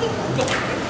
どこ?